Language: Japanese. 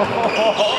Oh,